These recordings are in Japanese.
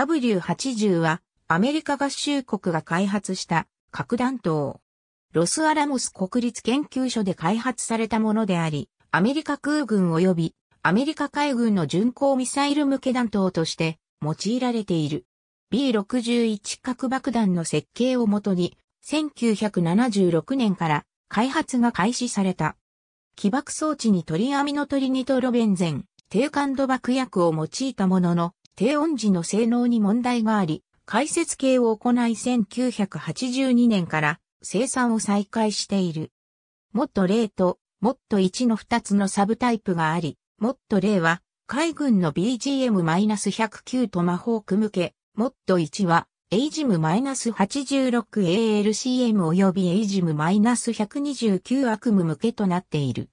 W80 はアメリカ合衆国が開発した核弾頭。ロスアラモス国立研究所で開発されたものであり、アメリカ空軍及びアメリカ海軍の巡航ミサイル向け弾頭として用いられている。B61 核爆弾の設計をもとに、1976年から開発が開始された。起爆装置にトリアミノトリニトロベンゼン、低感度爆薬を用いたものの、低温時の性能に問題があり、解説系を行い1982年から生産を再開している。モット0とモット1の2つのサブタイプがあり、モット0は海軍の BGM-109 トマホーク向け、モット1はエイジム -86ALCM 及びエイジム -129 悪夢向けとなっている。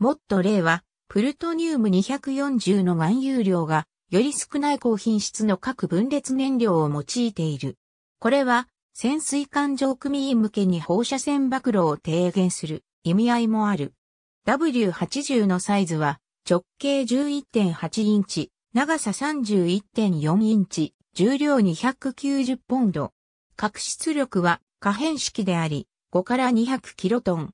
モット0はプルトニウム240の含有量がより少ない高品質の各分裂燃料を用いている。これは潜水艦乗組員向けに放射線暴露を低減する意味合いもある。W80 のサイズは直径11.8インチ、長さ31.4インチ、重量290ポンド。核出力は可変式であり、5から200キロトン。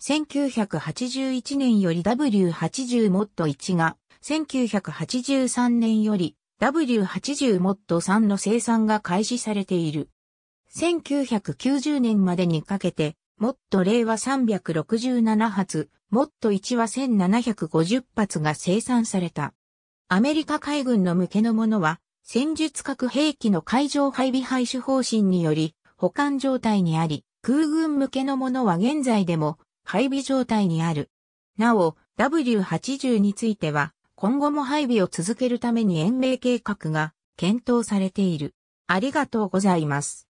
1981年より W80 モッド1が、1983年より W80 モッド3の生産が開始されている。1990年までにかけて、モッド0は367発、モッド1は1750発が生産された。アメリカ海軍の向けのものは、戦術核兵器の海上配備廃止方針により保管状態にあり、空軍向けのものは現在でも配備状態にある。なお、W80 については今後も配備を続けるために延命計画が検討されている。ありがとうございます。